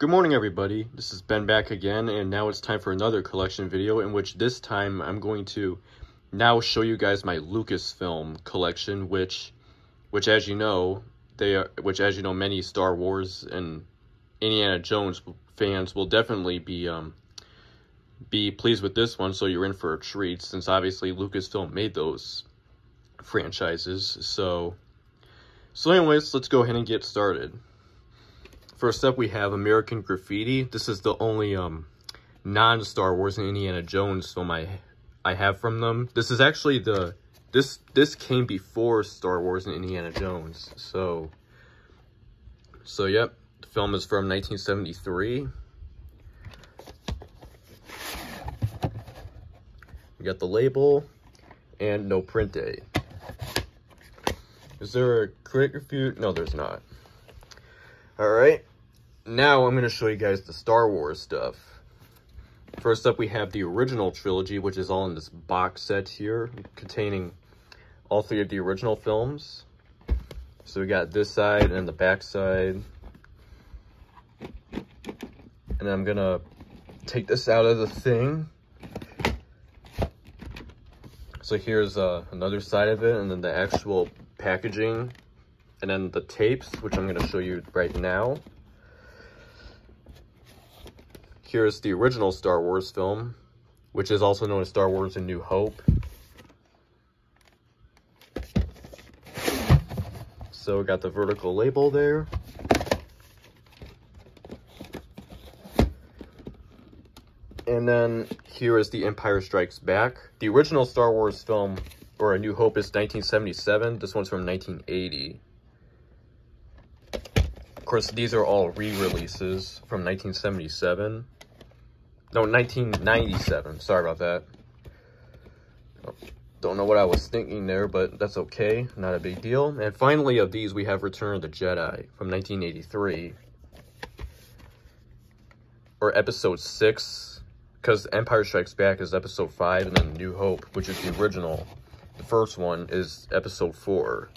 Good morning everybody, this is Ben back again and now it's time for another collection video in which this time I'm going to now show you guys my Lucasfilm collection which which as you know they are which as you know many Star Wars and Indiana Jones fans will definitely be um be pleased with this one so you're in for a treat since obviously Lucasfilm made those franchises. So so anyways let's go ahead and get started First up, we have American Graffiti. This is the only um, non-Star Wars and Indiana Jones film I I have from them. This is actually the this this came before Star Wars and Indiana Jones. So so yep, the film is from 1973. We got the label and no print date. Is there a critic review? No, there's not. All right, now I'm going to show you guys the Star Wars stuff. First up, we have the original trilogy, which is all in this box set here, containing all three of the original films. So we got this side and the back side. And I'm going to take this out of the thing. So here's uh, another side of it, and then the actual packaging and then the tapes, which I'm going to show you right now. Here's the original Star Wars film, which is also known as Star Wars A New Hope. So we got the vertical label there. And then here is The Empire Strikes Back. The original Star Wars film, or A New Hope, is 1977. This one's from 1980 course, these are all re-releases from 1977. No, 1997. Sorry about that. Don't know what I was thinking there, but that's okay. Not a big deal. And finally, of these, we have Return of the Jedi from 1983. Or Episode 6, because Empire Strikes Back is Episode 5, and then New Hope, which is the original. The first one is Episode 4.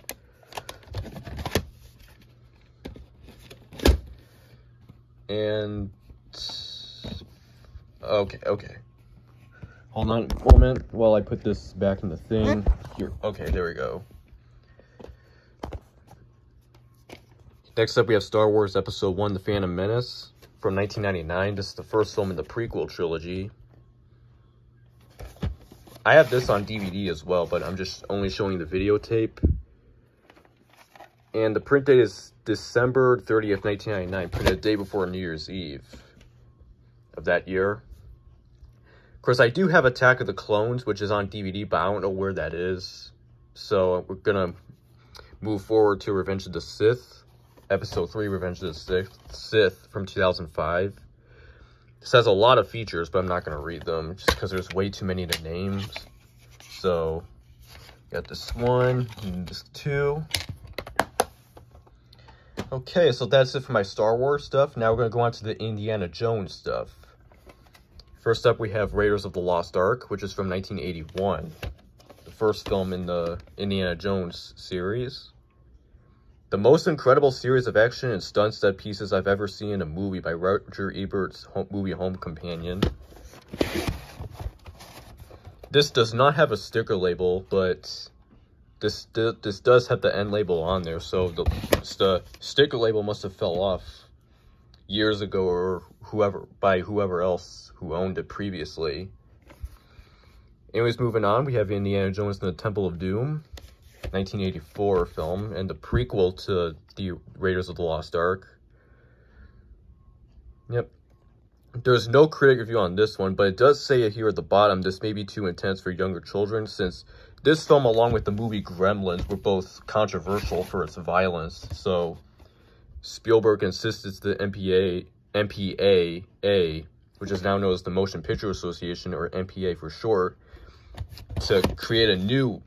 And okay, okay. Hold on a moment while I put this back in the thing. Hmm? Here, okay, there we go. Next up, we have Star Wars Episode 1, The Phantom Menace from 1999. This is the first film in the prequel trilogy. I have this on DVD as well, but I'm just only showing the videotape. And the print date is December 30th, 1999, printed a day before New Year's Eve of that year. Of course, I do have Attack of the Clones, which is on DVD, but I don't know where that is. So we're going to move forward to Revenge of the Sith, Episode 3, Revenge of the Sith from 2005. This has a lot of features, but I'm not going to read them just because there's way too many to names. So, got this one, and this two. Okay, so that's it for my Star Wars stuff. Now we're going to go on to the Indiana Jones stuff. First up, we have Raiders of the Lost Ark, which is from 1981. The first film in the Indiana Jones series. The most incredible series of action and stunt set pieces I've ever seen in a movie by Roger Ebert's home, movie Home Companion. This does not have a sticker label, but this this does have the end label on there, so the the sticker label must have fell off years ago or whoever by whoever else who owned it previously. Anyways, moving on, we have Indiana Jones and the Temple of Doom, 1984 film, and the prequel to the Raiders of the Lost Ark. Yep. There's no critic review on this one, but it does say it here at the bottom, this may be too intense for younger children since this film, along with the movie Gremlins, were both controversial for its violence. So Spielberg insisted the MPA, MPAA, which is now known as the Motion Picture Association, or MPA for short, to create a new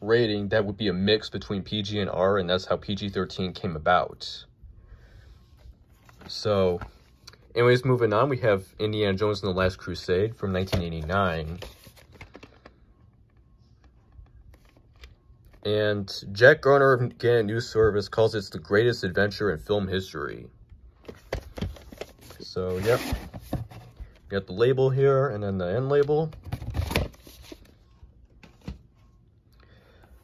rating that would be a mix between PG and R, and that's how PG-13 came about. So, anyways, moving on, we have Indiana Jones and the Last Crusade from 1989. And Jack Garner of Gannett News Service calls it the greatest adventure in film history. So, yep. Got the label here and then the end label.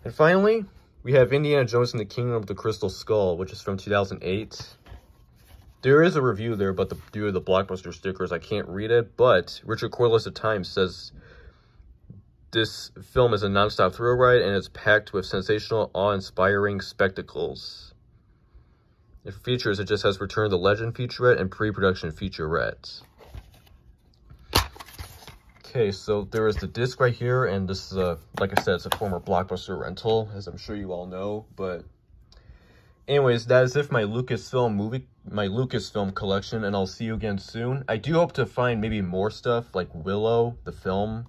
And finally, we have Indiana Jones and the Kingdom of the Crystal Skull, which is from 2008. There is a review there, but the, due to the Blockbuster stickers, I can't read it. But Richard Corliss at Times says this film is a non-stop thrill ride and it's packed with sensational, awe-inspiring spectacles. It features, it just has Return the Legend featurette and pre-production featurettes. Okay, so there is the disc right here, and this is a, like I said, it's a former Blockbuster rental, as I'm sure you all know, but anyways, that is it for my Lucasfilm movie, my Lucasfilm collection, and I'll see you again soon. I do hope to find maybe more stuff, like Willow, the film,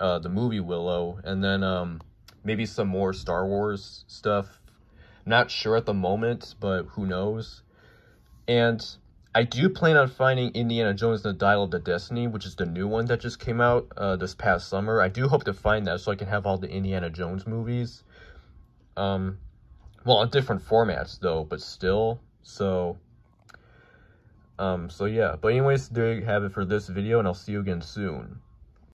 uh, the movie Willow, and then um, maybe some more Star Wars stuff. Not sure at the moment, but who knows. And I do plan on finding Indiana Jones and the Dial of the Destiny, which is the new one that just came out uh, this past summer. I do hope to find that so I can have all the Indiana Jones movies. Um, well, different formats though, but still. So, um, so yeah. But anyways, there you have it for this video, and I'll see you again soon.